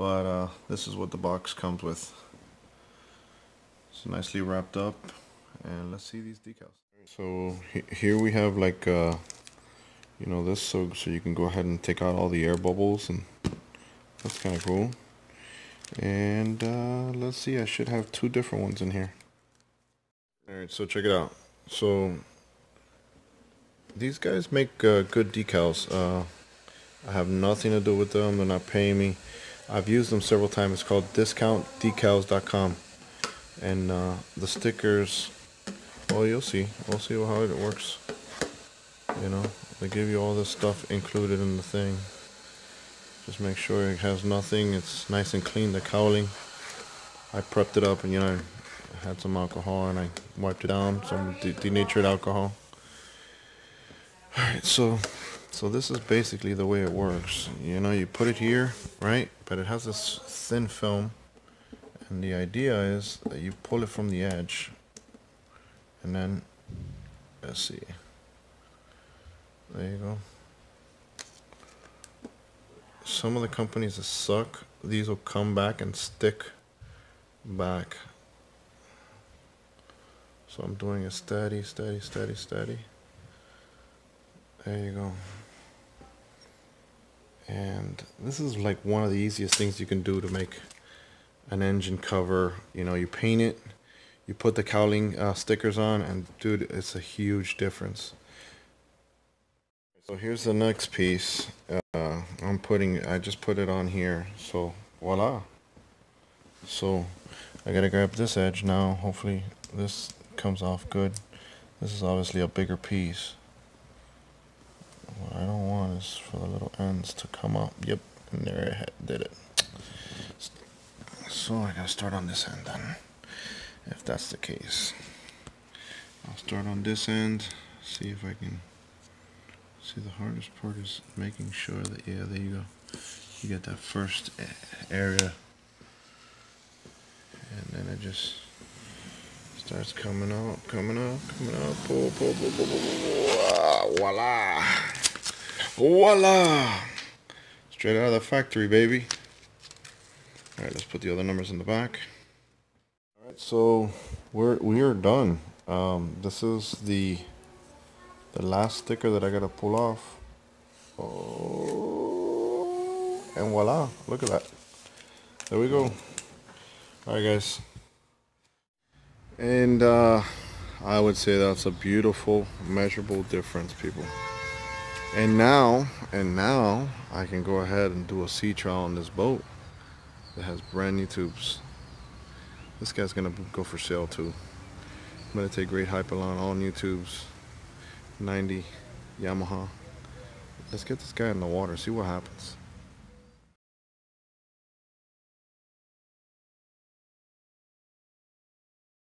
but uh, this is what the box comes with. It's nicely wrapped up, and let's see these decals. So he here we have like uh, you know this, so so you can go ahead and take out all the air bubbles, and that's kind of cool. And uh, let's see, I should have two different ones in here. All right, so check it out. So these guys make uh, good decals. Uh, I have nothing to do with them. They're not paying me. I've used them several times. It's called discontinueddecals.com. And uh, the stickers, well, you'll see. We'll see how it works. You know, they give you all this stuff included in the thing. Just make sure it has nothing. It's nice and clean, the cowling. I prepped it up and, you know, I had some alcohol and I wiped it down, some de denatured alcohol. Alright, so so this is basically the way it works. You know, you put it here, right? But it has this thin film. And the idea is that you pull it from the edge. And then, let's see. There you go. Some of the companies that suck, these will come back and stick back. So I'm doing a steady, steady, steady, steady. There you go. And this is like one of the easiest things you can do to make an engine cover. You know, you paint it, you put the cowling uh, stickers on, and dude, it's a huge difference. So here's the next piece. Uh, I'm putting, I just put it on here. So voila. So I gotta grab this edge now. Hopefully this comes off good. This is obviously a bigger piece. What I don't want is for the little ends to come up. Yep, and there I did it. So I gotta start on this end then, if that's the case. I'll start on this end, see if I can see the hardest part is making sure that, yeah, there you go. You get that first eh, area, and then it just starts coming up, coming up, coming up, pull, pull, pull, pull, pull, pull, pull. Ah, voila. Voila! Straight out of the factory, baby. Alright, let's put the other numbers in the back. Alright, so we're we are done. Um, this is the the last sticker that I gotta pull off. Oh, and voila, look at that. There we go. Alright guys. And uh, I would say that's a beautiful measurable difference, people. And now, and now, I can go ahead and do a sea trial on this boat that has brand new tubes. This guy's gonna go for sale too. I'm gonna take Great Hypalon, all new tubes, 90 Yamaha. Let's get this guy in the water, see what happens.